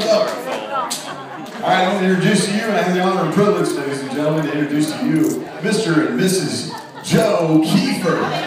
thumbs up. All right, I want to introduce you, and I have the honor and privilege, ladies and gentlemen, to introduce to you Mr. and Mrs. Joe Kiefer.